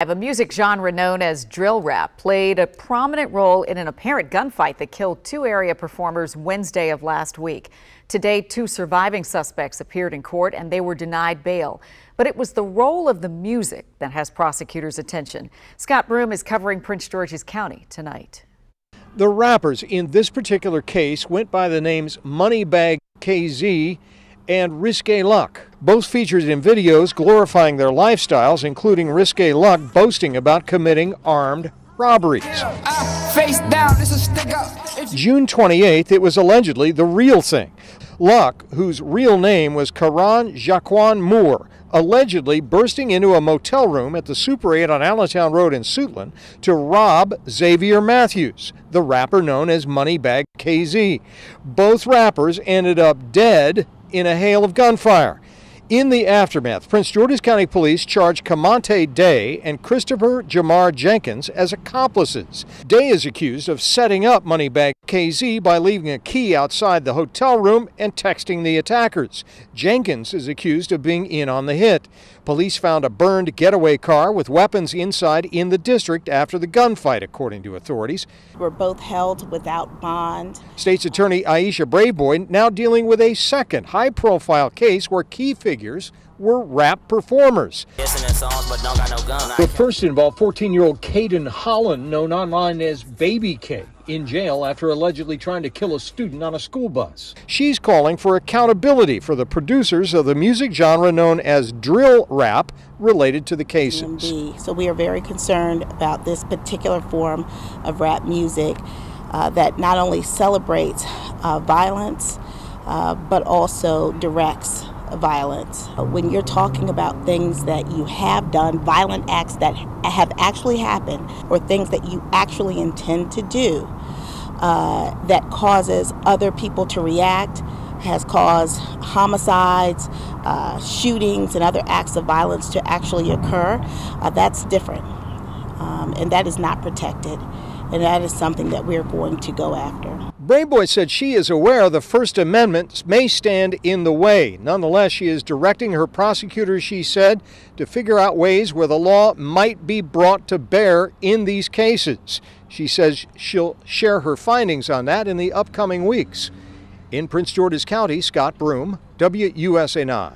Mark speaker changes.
Speaker 1: A music genre known as drill rap played a prominent role in an apparent gunfight that killed two area performers Wednesday of last week. Today, two surviving suspects appeared in court and they were denied bail. But it was the role of the music that has prosecutors' attention. Scott Broom is covering Prince George's County tonight.
Speaker 2: The rappers in this particular case went by the names Moneybagg KZ and Risque Luck, both featured in videos glorifying their lifestyles, including Risque Luck boasting about committing armed robberies. June 28th, it was allegedly the real thing. Luck, whose real name was Karan Jaquan Moore, allegedly bursting into a motel room at the Super 8 on Allentown Road in Suitland to rob Xavier Matthews, the rapper known as Moneybagg KZ. Both rappers ended up dead in a hail of gunfire. In the aftermath, Prince George's County Police charged Camonte Day and Christopher Jamar Jenkins as accomplices. Day is accused of setting up Moneybagg KZ by leaving a key outside the hotel room and texting the attackers. Jenkins is accused of being in on the hit. Police found a burned getaway car with weapons inside in the district after the gunfight, according to authorities.
Speaker 3: We're both held without bond.
Speaker 2: State's Attorney Aisha Braveboy now dealing with a second high profile case where key figures were rap performers. The first involved 14 year old Caden Holland, known online as Baby K, in jail after allegedly trying to kill a student on a school bus. She's calling for accountability for the producers of the music genre known as drill rap related to the cases.
Speaker 3: So we are very concerned about this particular form of rap music uh, that not only celebrates uh, violence uh, but also directs violence. When you're talking about things that you have done, violent acts that have actually happened, or things that you actually intend to do, uh, that causes other people to react, has caused homicides, uh, shootings, and other acts of violence to actually occur, uh, that's different. Um, and that is not protected. And that is something that we're going to go after.
Speaker 2: Braveboy said she is aware the First Amendment may stand in the way. Nonetheless, she is directing her prosecutors, she said, to figure out ways where the law might be brought to bear in these cases. She says she'll share her findings on that in the upcoming weeks. In Prince George's County, Scott Broom, WUSA 9.